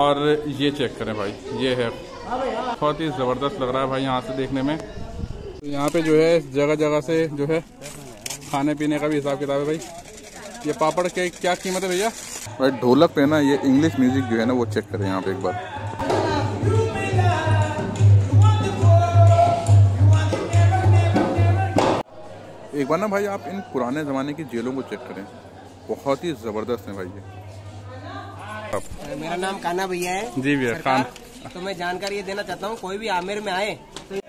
और ये चेक करें भाई, ये है। बहुत ही ज़बरदस्त लग रहा है भाई यहाँ से देखने में। तो यहाँ पे जो है जगह जगह से जो है, खाने पीने का भी हिसाब किताब है भाई। ये पापड़ के क्या कीमत है भैया? भाई ढोलक पे ना ये इंग्लिश म्यूज़िक जो है ना वो चेक करें यहाँ पे एक बार। एक बार ना भाई आप इन पुराने ज़माने की जेलों को चेक करें। बहुत ही ज़बरदस्त है भाई ये। मेरा नाम काना भैया है। जी भैया खान तो मैं जानकारी ये देना चाहता हूँ कोई भी आमेर में आए। तो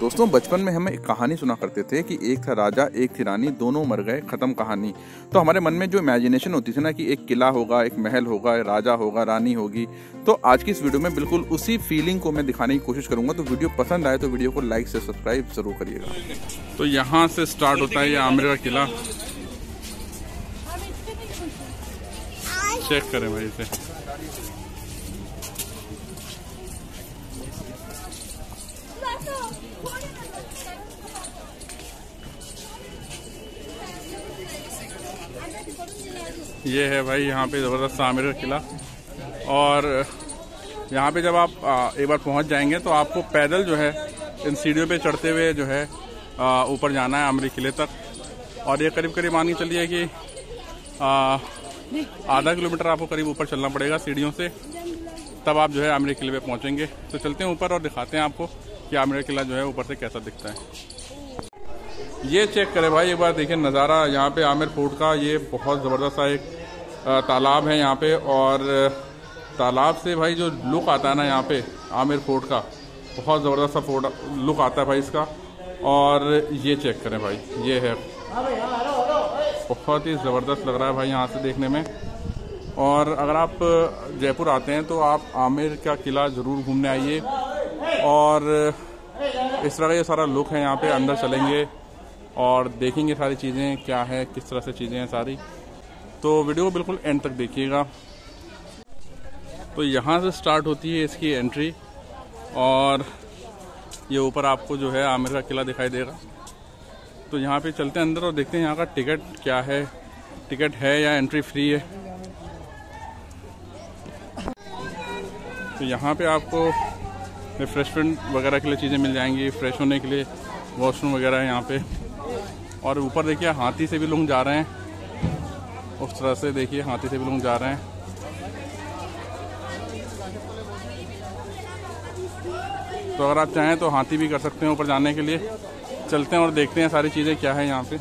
दोस्तों बचपन में हमें एक कहानी सुना करते थे कि एक था राजा एक थी रानी दोनों मर गए खत्म कहानी। तो हमारे मन में जो इमेजिनेशन होती थी ना कि एक किला होगा एक महल होगा राजा होगा रानी होगी तो आज की इस वीडियो में बिल्कुल उसी फीलिंग को मैं दिखाने की कोशिश करूँगा। तो वीडियो पसंद आए तो वीडियो को लाइक से सब्सक्राइब ज़रूर करिएगा। तो यहाँ से स्टार्ट होता है ये आमिर का किला। चेक करें भाई इसे ये है भाई यहाँ पे ज़बरदस्त आमिर का किला। और यहाँ पे जब आप एक बार पहुँच जाएँगे तो आपको पैदल जो है, इन सीढ़ियों पे चढ़ते हुए जो है ऊपर जाना है आमिर किले तक। और ये करीब करीब मानी चलिए कि आधा किलोमीटर आपको करीब ऊपर चलना पड़ेगा सीढ़ियों से। तब आप जो है आमिर किले पे पहुँचेंगे। तो चलते हैं ऊपर और दिखाते हैं आपको कि आमिर किला जो है ऊपर से कैसा दिखता है। ये चेक करें भाई, एक बार देखिए नज़ारा। यहाँ पे आमिर फोर्ट का ये बहुत ज़बरदस्त सा एक तालाब है यहाँ पे। और तालाब से भाई जो लुक आता है ना यहाँ पे आमिर फोर्ट का, बहुत ज़बरदस्त सा फोर्ट, लुक आता है भाई इसका। और ये चेक करें भाई, ये है। बहुत ही ज़बरदस्त लग रहा है भाई यहाँ से देखने में। और अगर आप जयपुर आते हैं तो आप आमिर का किला ज़रूर घूमने आइए। और इस तरह का ये सारा लुक है यहाँ पे, अंदर चलेंगे और देखेंगे सारी चीज़ें, क्या है, किस तरह से चीज़ें हैं सारी। तो वीडियो को बिल्कुल एंड तक देखिएगा। तो यहाँ से स्टार्ट होती है इसकी एंट्री और ये ऊपर आपको जो है आमिर का किला दिखाई देगा। तो यहाँ पे चलते हैं अंदर और देखते हैं यहाँ का टिकट क्या है। टिकट है या एंट्री फ्री है। तो यहाँ पे आपको रिफ्रेशमेंट वगैरह के लिए चीज़ें मिल जाएँगी फ्रेश होने के लिए वॉशरूम वगैरह है यहाँ पे। और ऊपर देखिए हाथी से भी लोग जा रहे हैं। उस तरह से देखिए हाथी से भी लोग जा रहे हैं। तो अगर आप चाहें तो हाथी भी कर सकते हैं ऊपर जाने के लिए। चलते हैं और देखते हैं सारी चीज़ें क्या है यहाँ पे।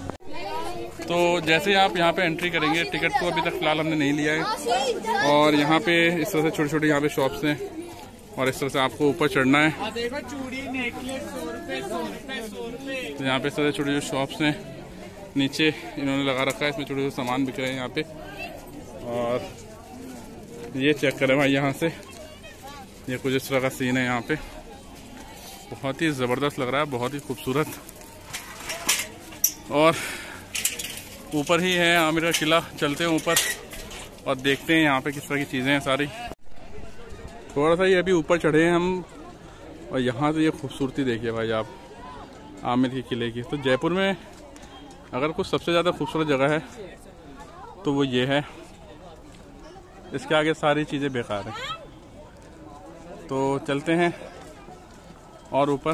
तो जैसे ही आप यहाँ पे एंट्री करेंगे टिकट तो अभी तक फ़िलहाल हमने नहीं लिया है। और यहाँ पे इस तरह से छोटे छोटे यहाँ पे शॉप्स हैं और इस तरह से आपको ऊपर चढ़ना है। तो यहाँ पे इस तरह से छोटे छोटे शॉप्स हैं। नीचे इन्होंने लगा रखा है, इसमें छोटे छोटे सामान बिक रहे हैं यहाँ पे। और ये चेक करें भाई यहाँ से। ये कुछ इस तरह का सीन है यहाँ पे। बहुत ही ज़बरदस्त लग रहा है, बहुत ही खूबसूरत। और ऊपर ही है आमिर का किला। चलते हैं ऊपर और देखते हैं यहाँ पे किस तरह की चीज़ें हैं सारी। थोड़ा सा ये अभी ऊपर चढ़े हैं हम और यहाँ से ये खूबसूरती देखिए भाई आप, आमिर के किले की। तो जयपुर में अगर कुछ सबसे ज़्यादा खूबसूरत जगह है तो वो ये है। इसके आगे सारी चीज़ें बेकार हैं। तो चलते हैं और ऊपर।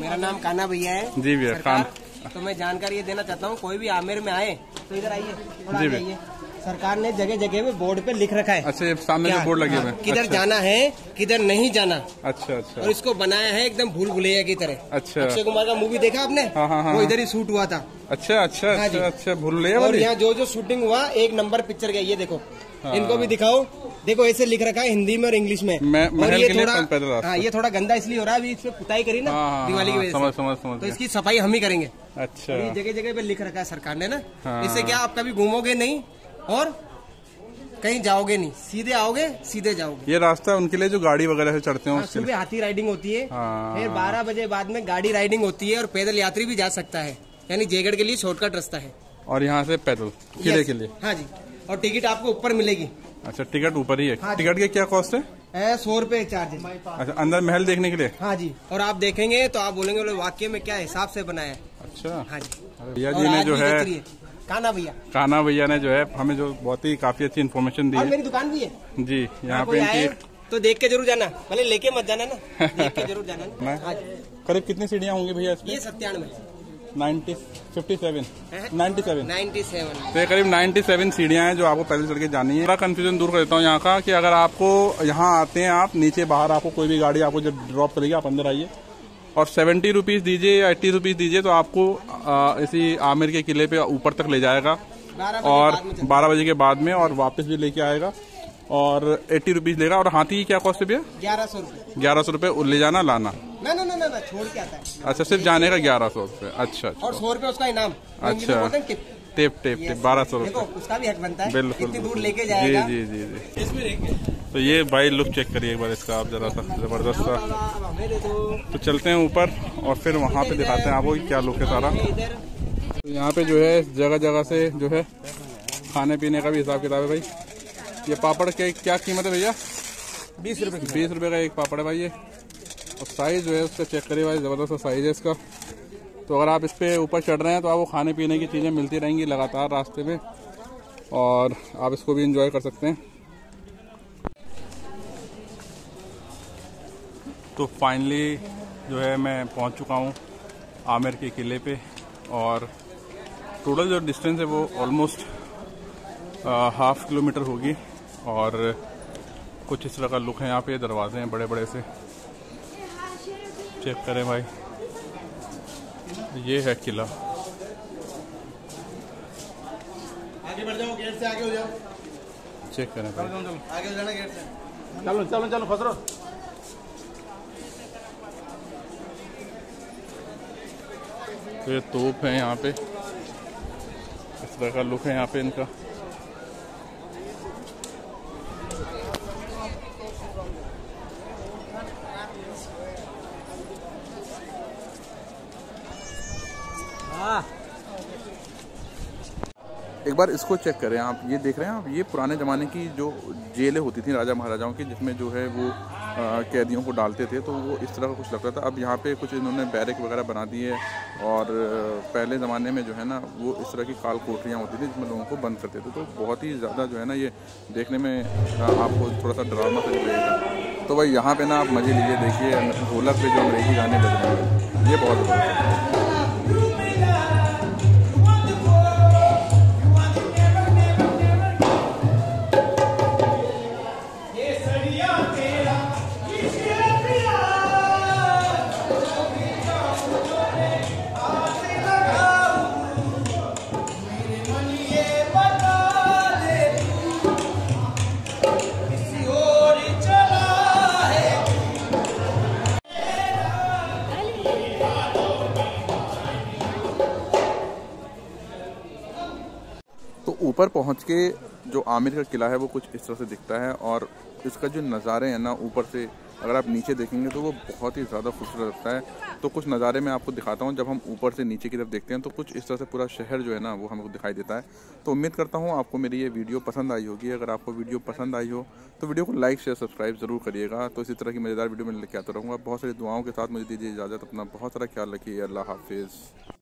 मेरा नाम काना भैया है। जी भैया तो मैं जानकारी ये देना चाहता हूँ कोई भी आमेर में आए तो इधर आइए जी भैया। आइए। सरकार ने जगह जगह में बोर्ड पे लिख रखा है। अच्छा ये सामने जो बोर्ड लगे हुए हाँ, हैं किधर अच्छा, जाना है किधर नहीं जाना। अच्छा अच्छा। और इसको बनाया है एकदम भूल भुलैया की तरह। अच्छा। अक्षय कुमार का मूवी देखा आपने? हाँ, हाँ, हाँ, वो हाँ। इधर ही शूट हुआ था। अच्छा अच्छा हाँ अच्छा अच्छा भूल लिया और यहाँ जो जो शूटिंग हुआ एक नंबर पिक्चर गया ये देखो। हाँ। इनको भी दिखाओ। देखो ऐसे लिख रखा है हिंदी में और इंग्लिश में। और ये थोड़ा हाँ ये थोड़ा गंदा इसलिए हो रहा है अभी इसमें पुताई करी ना हाँ, हाँ, दिवाली की हाँ, वजह समझ से। समझ समझ तो इसकी सफ़ाई हम ही करेंगे। अच्छा। ये जगह जगह पे लिख रखा है सरकार ने ना। हाँ। इससे क्या आप कभी घूमोगे नहीं। और कहीं जाओगे नहीं सीधे आओगे सीधे जाओगे। ये रास्ता उनके लिए जो गाड़ी वगैरह से चढ़ते हैं हाँ, सुबह हाथी राइडिंग होती है। हाँ। फिर 12 बजे बाद में गाड़ी राइडिंग होती है और पैदल यात्री भी जा सकता है। यानी जयगढ़ के लिए शॉर्टकट रास्ता है। और यहाँ से पैदल किले के लिए। हाँ जी। और टिकट आपको ऊपर मिलेगी। अच्छा टिकट ऊपर ही है। हाँ टिकट के क्या कॉस्ट है? सौ रुपए चार्ज अच्छा अंदर महल देखने के लिए? हाँ जी। और आप देखेंगे तो आप बोलेंगे बोले वाक्य में क्या हिसाब से बनाया अच्छा। हाँ जी। भैया जी ने जो है काना भैया। काना भैया ने जो है हमें जो बहुत ही काफ़ी अच्छी इन्फॉर्मेशन दी है। मेरी दुकान भी है। जी यहाँ हाँ, पे इनकी तो देख के ज़रूर जाना। भले लेके मत जाना ना। देख के ज़रूर जाना ना। हाँ करीब कितनी सीढ़ियाँ होंगी भैया ये सत्तानवे। Ninety fifty seven ninety seven ninety seven तो ये करीब 97 सीढ़ियाँ हैं जो आपको पैदल चढ़ के जानी है। बड़ा कंफ्यूजन दूर कर देता हूँ यहाँ का कि अगर आपको यहाँ आते हैं आप नीचे बाहर आपको कोई भी गाड़ी आपको जब ड्रॉप करेगी आप अंदर आइए। और सेवेंटी रुपीज़ दीजिए या एट्टी रुपीज़ दीजिए तो आपको आ, इसी आमिर के किले पे ऊपर तक ले जाएगा। और बारह बजे के बाद में और वापस भी लेके आएगा। और एट्टी रुपीज़ लेगा। और हाथी की क्या कॉस्ट है भैया? ग्यारह सौ रुपये ग्यारह सौ रुपये ले जाना लाना। ना ना ना ना छोड़ के आता है। अच्छा सिर्फ़ जाने का ग्यारह सौ रुपये अच्छा और अच्छा सौ रुपये उसका इनाम। अच्छा। टिप। टेप टेप बारह सौ रुपये उसका भी हक बनता है। बिल्कुल दूर लेके जाएगा। जी जी जी जी। तो ये भाई लुक चेक करिए एक बार इसका आप जरा सा ज़बरदस्त सा। तो चलते हैं ऊपर और फिर वहाँ पे दिखाते हैं आपको क्या लुक है सारा। तो यहाँ पे जो है जगह जगह से जो है खाने पीने का भी हिसाब किताब है भाई। ये पापड़ के क्या कीमत है भैया? बीस रुपये बीस रुपये का एक पापड़ है भाई ये। और साइज़ जो है उसका चेक करिए भाई ज़बरदस्त साइज़ है इसका। तो अगर आप इस पर ऊपर चढ़ रहे हैं तो आपको खाने पीने की चीज़ें मिलती रहेंगी लगातार रास्ते में। और आप इसको भी इंजॉय कर सकते हैं। तो फाइनली जो है मैं पहुँच चुका हूँ आमिर के किले पे और टोटल जो डिस्टेंस है वो ऑलमोस्ट हाफ़ किलोमीटर होगी और कुछ इस तरह का लुक है यहाँ पे दरवाजे हैं बड़े बड़े से। चेक करें भाई। ये है किला। आगे बढ़ जाओ गेट से आगे हो जाओ। चेक करें भाई। आगे हो जाना गेट से। चलो चलो चलो खसरो तो ये तोप है यहाँ पे। इस तरह का लुक है यहाँ पे इनका। एक बार इसको चेक करें आप, ये देख रहे हैं आप, ये पुराने ज़माने की जो जेलें होती थी राजा महाराजाओं की, जिसमें जो है वो कैदियों को डालते थे तो वो इस तरह का कुछ लगता था। अब यहाँ पे कुछ इन्होंने बैरक वगैरह बना दिए और पहले ज़माने में जो है ना, वो इस तरह की काल कोठरियाँ होती थी जिसमें लोगों को बंद करते थे तो बहुत ही ज़्यादा जो है ना ये देखने में आपको थोड़ा सा ड्रामा सा लगेगा तो भाई यहाँ पर ना आप मज़े लीजिए, देखिए ढोलक पे जो अंग्रेज़ी गाने बज ये बहुत है। ऊपर पहुँच के जो आमिर का किला है, वो कुछ इस तरह से दिखता है और इसका जो नज़ारे हैं ना ऊपर से, अगर आप नीचे देखेंगे तो वो बहुत ही ज़्यादा खूबसूरत लगता है। तो कुछ नज़ारे मैं आपको दिखाता हूँ, जब हम ऊपर से नीचे की तरफ़ देखते हैं तो कुछ इस तरह से पूरा शहर जो है ना, वो हमको दिखाई देता है। तो उम्मीद करता हूँ आपको मेरी ये वीडियो पसंद आई होगी। अगर आपको वीडियो पसंद आई हो तो वीडियो को लाइक, शेयर, सब्सक्राइब ज़रूर करिएगा। तो इसी तरह की मज़ेदार वीडियो मैं लेके आता रहूँगा। बहुत सारी दुआओं के साथ मुझे दीजिए इजाज़त। अपना बहुत सारा ख्याल रखिए। अल्लाह हाफिज़।